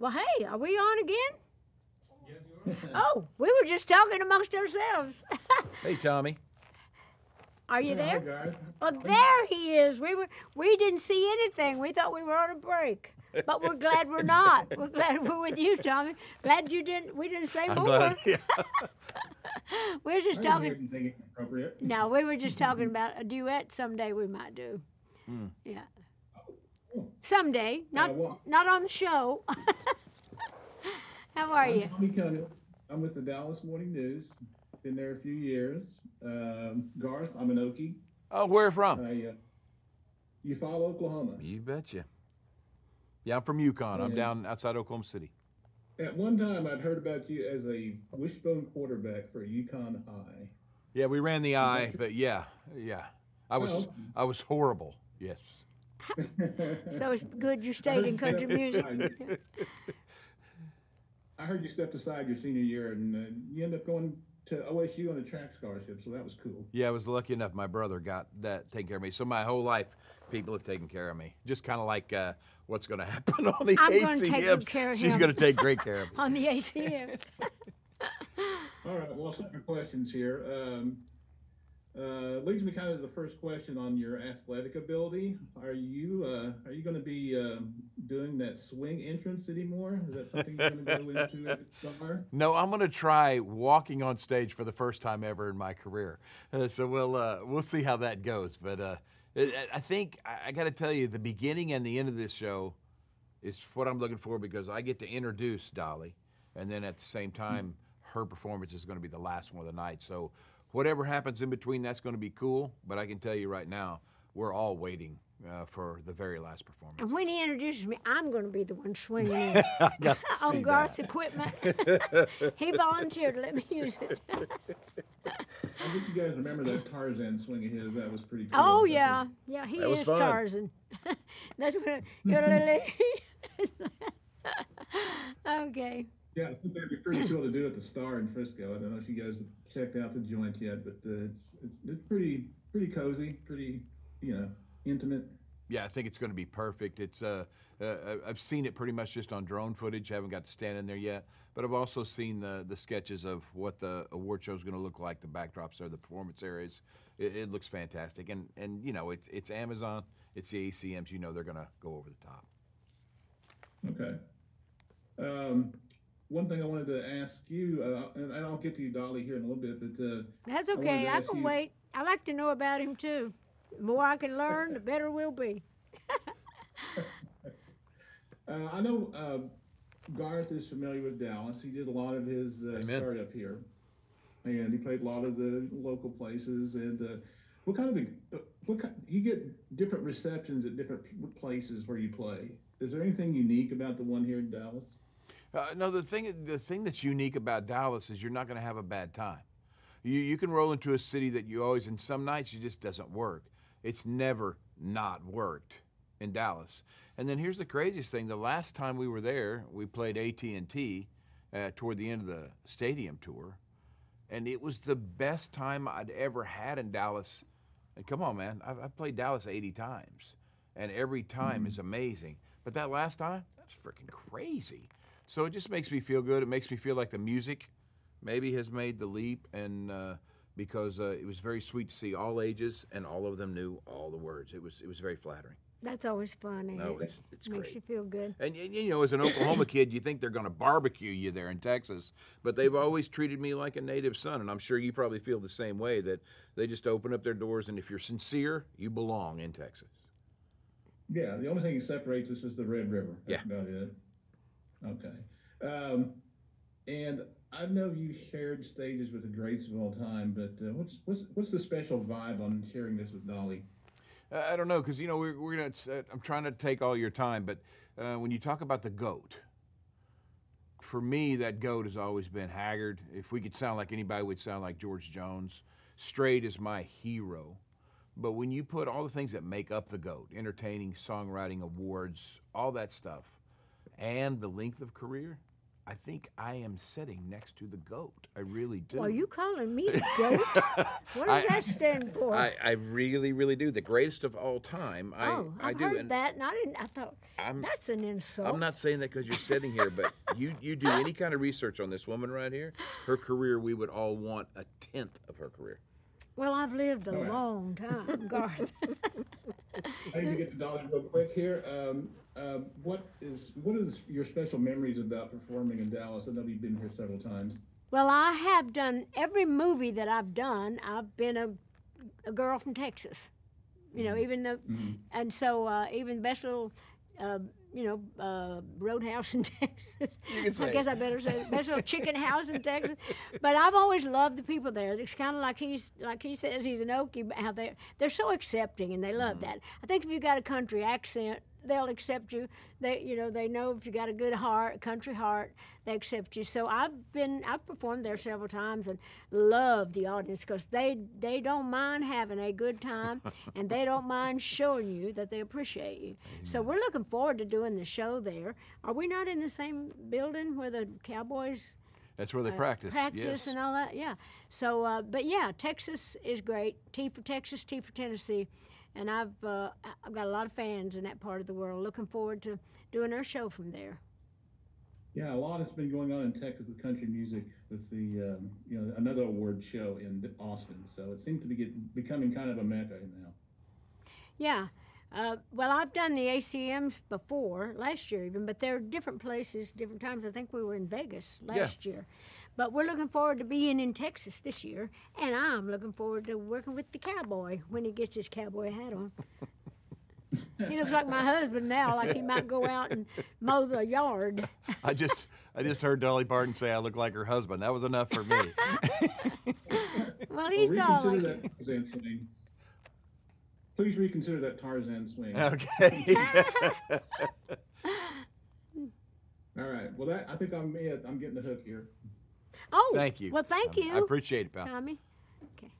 Well, hey, are we on again? Oh, we were just talking amongst ourselves. Hey, Tommy. Are you Yeah, hi, there? guys. Well, there he is. We were we didn't see anything. We thought we were on a break, but we're glad we're not. We're glad we're with you, Tommy. Glad you didn't. We didn't say I'm more. glad. Yeah. we were just I didn't talking. hear anything inappropriate. No, we were just talking about a duet someday we might do. Hmm. Yeah. Oh. Someday, not well- not on the show. How are I'm you? Tommy Cummings. I'm with the Dallas Morning News. Been there a few years. Um, Garth, I'm an Okie. Oh, where from? I, uh, Eufaula, Oklahoma. You betcha. Yeah, I'm from Yukon. I'm down outside Oklahoma City. At one time, I'd heard about you as a wishbone quarterback for Yukon High. Yeah, we ran the eye, but yeah, yeah. I was Well- I was horrible. Yes. So it's good you stayed in country music. I heard you stepped aside your senior year and uh, you ended up going to OSU on a track scholarship, so that was cool. Yeah, I was lucky enough. My brother got that taken care of me. So my whole life, people have taken care of me. Just kind of like uh, what's going to happen on the I'm ACMs. gonna take good care of She's him. going to take great care of me. on the ACM. All right, well, separate questions here. Um, uh, leads me kind of to the first question on your athletic ability. Are you uh, are you going to be um, doing that swing entrance anymore? Is that something you're going to go into Star? No, I'm going to try walking on stage for the first time ever in my career. Uh, so we'll uh, we'll see how that goes. But uh, I think I, I got to tell you, the beginning and the end of this show is what I'm looking for because I get to introduce Dolly, and then at the same time, her performance is going to be the last one of the night. So whatever happens in between, that's going to be cool. But I can tell you right now, we're all waiting uh, for the very last performance. And when he introduces me, I'm going to be the one swinging in I got to see on Garth's equipment. he volunteered to let me use it. I think you guys remember that Tarzan swing of his. That was pretty cool. Oh That's a- yeah, yeah, he That was is fun. Tarzan. That's what. okay. Yeah, I think that'd be pretty cool to do at the Star in Frisco. I don't know if you guys have checked out the joint yet, but uh, it's, it's it's pretty pretty cozy, pretty you know intimate. Yeah, I think it's going to be perfect. It's uh, uh, I've seen it pretty much just on drone footage. I haven't got to stand in there yet, but I've also seen the the sketches of what the award show is going to look like, the backdrops there, the performance areas. It, it looks fantastic, and and you know it's it's Amazon, it's the ACMs. You know they're going to go over the top. Okay. Um, one thing I wanted to ask you, uh, and and I'll get to you, Dolly, here in a little bit, but uh, That's okay. to I can you- wait. I like to know about him too. The more I can learn, the better we'll be. uh, I know uh, Garth is familiar with Dallas. He did a lot of his uh, startup here, and he played a lot of the local places. And uh, what kind of a, uh, what kind, you get different receptions at different places where you play. Is there anything unique about the one here in Dallas? Uh, no, the thing the thing that's unique about Dallas is you're not going to have a bad time. You you can roll into a city that you always and some nights it just doesn't work. It's never not worked in Dallas. And then here's the craziest thing: the last time we were there, we played AT and T uh, toward the end of the stadium tour, and it was the best time I'd ever had in Dallas. And come on, man, I've, I've played Dallas 80 times, and every time is amazing. But that last time, that's freaking crazy. So it just makes me feel good. It makes me feel like the music maybe has made the leap, and uh, because uh, it was very sweet to see all ages and all of them knew all the words. It was it was very flattering. That's always fun. No, it? it's it's Makes great. you feel good. And, you know, as an Oklahoma kid, you think they're going to barbecue you there in Texas, but they've always treated me like a native son, and I'm sure you probably feel the same way. That they just open up their doors, and if you're sincere, you belong in Texas. Yeah, the only thing that separates us is the Red River. That's Yeah. about it. Okay. Um, and I know you shared stages with the greats of all time, but uh, what's what's what's the special vibe on sharing this with Dolly? I don't know, because you know we're, we're gonna. Uh, I'm trying to take all your time, but uh, when you talk about the goat, for me that goat has always been Haggard. If we could sound like anybody, we'd sound like George Jones. Strait is my hero, but when you put all the things that make up the goat, entertaining, songwriting, awards, all that stuff, and the length of career, I think I am sitting next to the goat. I really do. Well, are you calling me a goat? what does I- that stand for? I, I really, really do. The greatest of all time. I, oh, I do. heard and that, and I didn't. I thought I'm, that's an insult. I'm not saying that because you're sitting here, but you, you do any kind of research on this woman right here, her career, we would all want a tenth of her career. Well, I've lived a right. long time, Garth. I need to get to Dolly real quick here. Um, um, what is, what is your special memories about performing in Dallas? I know you've been here several times. well, I have done every movie that I've done. I've been a, a girl from Texas. You know, even the Mhm. and so uh, even best little, uh, you know, uh, roadhouse in Texas. I guess it. I better say best little chicken house in Texas. But I've always loved the people there. It's kind of like he's like he says he's an Okie. but How they they're so accepting and they love Mm-hmm. that. I think if you got a country accent, they'll accept you. They you know they know if you got a good heart, country heart, they accept you. So I've been I've performed there several times and love the audience because they they don't mind having a good time and they don't mind showing you that they appreciate you. So we're looking forward to doing the show there. Are we not in the same building where the Cowboys That's where they uh, practice. practice yes. and all that? Yeah. So, uh, but yeah, Texas is great. T for Texas, T for Tennessee, and I've uh, I- I've got a lot of fans in that part of the world. Looking forward to doing our show from there. Yeah, a lot has been going on in Texas with country music with the, um, you know, another award show in Austin. So it seems to be get, becoming kind of a mecca now. Yeah. Uh, well, I've done the ACMs before, last year even, but they're different places, different times. I think we were in Vegas Yeah. last year. But we're looking forward to being in Texas this year, and I'm looking forward to working with the cowboy when he gets his cowboy hat on. he looks like my husband now, like he might go out and mow the yard. I just I just heard Dolly Parton say I look like her husband. That was enough for me. Well, he's well, tall reconsider like that Tarzan swing. Please reconsider that Tarzan swing. okay. All right. Well, that I think I'm it. I'm getting the hook here. Oh. Thank you. Well, thank um, you. I appreciate it, pal. Tommy. Okay.